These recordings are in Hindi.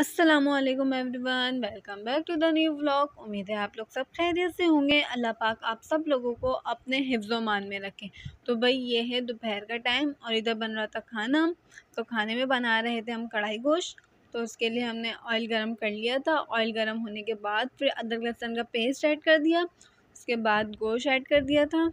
Aslam everyone, welcome back to the new vlog. उम्मीद है आप लोग सब खैरियत से होंगे। अल्लाह पाक आप सब लोगों को अपने हिफ्ज़ मान में रखें। तो भाई, ये है दोपहर का टाइम और इधर बन रहा था खाना। तो खाने में बना रहे थे हम कढ़ाई गोश्त। तो उसके लिए हमने ऑयल गर्म कर लिया था। ऑयल गर्म होने के बाद फिर अदरक लहसुन का पेस्ट ऐड कर दिया। उसके बाद गोश्त ऐड कर दिया था।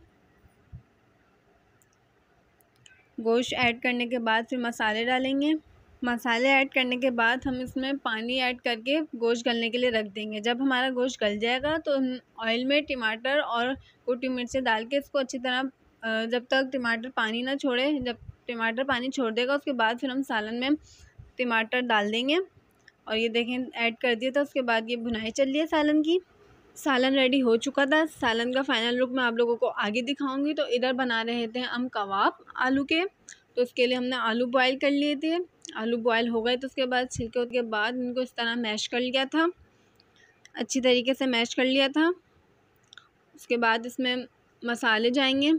गोश्त ऐड करने के बाद फिर मसाले डालेंगे। मसाले ऐड करने के बाद हम इसमें पानी ऐड करके गोश्त गलने के लिए रख देंगे। जब हमारा गोश्त गल जाएगा तो ऑयल में टमाटर और कुटी मिर्चें डाल के इसको अच्छी तरह जब तक टमाटर पानी ना छोड़े, जब टमाटर पानी छोड़ देगा, उसके बाद फिर हम सालन में टमाटर डाल देंगे। और ये देखें, ऐड कर दिया था, उसके बाद ये भुनाई चल रही है सालन की। सालन रेडी हो चुका था। सालन का फाइनल लुक मैं आप लोगों को आगे दिखाऊँगी। तो इधर बना रहे थे हम कबाब आलू के। तो उसके लिए हमने आलू बॉयल कर लिए थे। आलू बॉयल हो गए तो उसके बाद छिलके के बाद इनको इस तरह मैश कर लिया था। अच्छी तरीके से मैश कर लिया था। उसके बाद इसमें मसाले जाएँगे।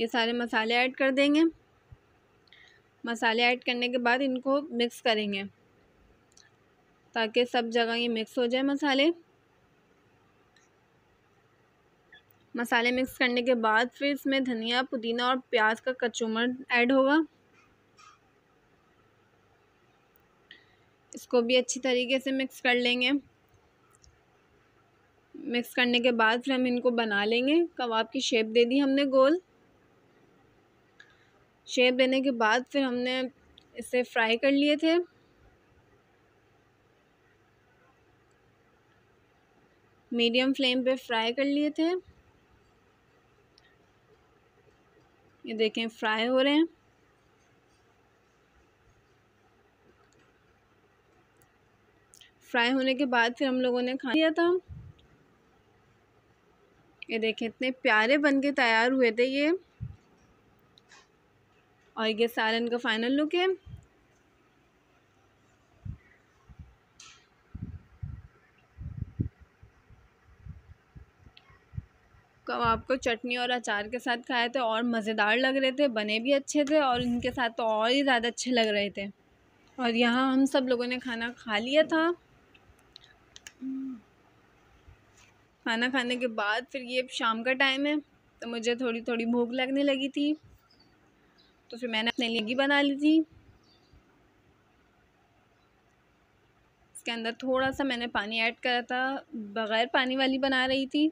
ये सारे मसाले ऐड कर देंगे। मसाले ऐड करने के बाद इनको मिक्स करेंगे। ताकि सब जगह ये मिक्स हो जाए मसाले। मसाले मिक्स करने के बाद फिर इसमें धनिया, पुदीना और प्याज का कचूमर ऐड होगा। इसको भी अच्छी तरीके से मिक्स कर लेंगे। मिक्स करने के बाद फिर हम इनको बना लेंगे। कबाब की शेप दे दी हमने गोल। शेप देने के बाद फिर हमने इसे फ्राई कर लिए थे। मीडियम फ्लेम पे फ्राई कर लिए थे। ये देखें फ्राई हो रहे हैं। फ्राई होने के बाद फिर हम लोगों ने खा लिया था। ये देखें, इतने प्यारे बन के तैयार हुए थे ये। और ये सालन का फाइनल लुक है। कबाब को चटनी और अचार के साथ खाए थे और मज़ेदार लग रहे थे, बने भी अच्छे थे और इनके साथ तो और ही ज़्यादा अच्छे लग रहे थे। और यहाँ हम सब लोगों ने खाना खा लिया था। खाना खाने के बाद फिर ये शाम का टाइम है तो मुझे थोड़ी थोड़ी भूख लगने लगी थी। तो फिर मैंने अपने लिए बना ली थी। इसके अंदर थोड़ा सा मैंने पानी ऐड करा था, बग़ैर पानी वाली बना रही थी।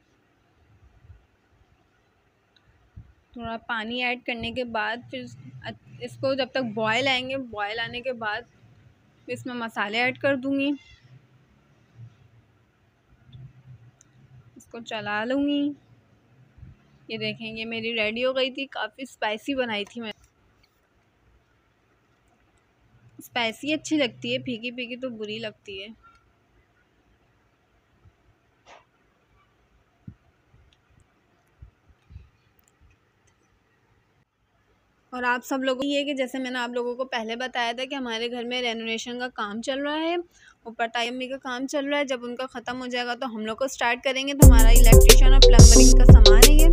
थोड़ा पानी ऐड करने के बाद फिर इसको जब तक बॉयल आएँगे बॉयल आने के बाद इसमें मसाले ऐड कर दूँगी। इसको चला लूँगी। ये देखें, ये मेरी रेडी हो गई थी, काफ़ी स्पाइसी बनाई थी मैं स्पाइसी अच्छी लगती है फीकी फीकी तो बुरी लगती है। और आप सब लोगों ये कि जैसे मैंने आप लोगों को पहले बताया था कि हमारे घर में रेनोवेशन का काम चल रहा है, ऊपर टाइमी का काम चल रहा है, जब उनका ख़त्म हो जाएगा तो हम लोग को स्टार्ट करेंगे। तो हमारा इलेक्ट्रिशियन और प्लम्बरिंग का सामान है ये।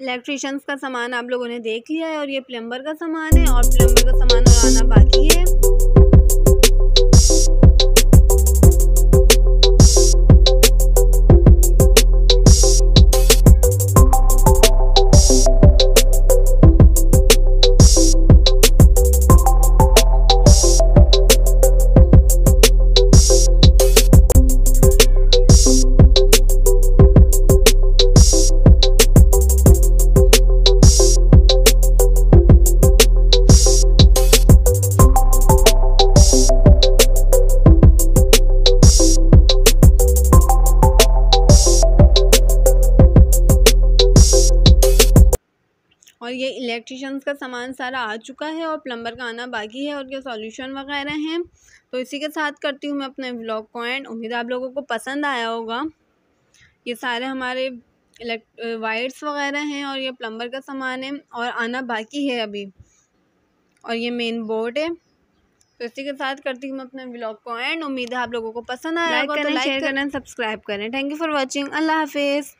इलेक्ट्रिशियंस का सामान आप लोगों ने देख लिया है और ये प्लम्बर का सामान है और प्लम्बर का सामान आना बाकी है। और इलेक्ट्रिशियंस का सामान सारा आ चुका है और प्लम्बर का आना बाकी है और ये सॉल्यूशन वगैरह हैं? तो इसी के साथ करती हूँ मैं अपने व्लॉग को एंड उम्मीद आप लोगों को पसंद आया होगा। ये सारे हमारे वायर्स वगैरह हैं और ये प्लम्बर का सामान है और आना बाकी है अभी। और ये मेन बोर्ड है। तो इसी के साथ करती हूँ मैं अपने ब्लॉग को एंड उम्मीद है आप लोगों को पसंद आया होगा तो लाइक करें सब्सक्राइब करें। थैंक यू फॉर वॉचिंग अल्लाह हाफिज़।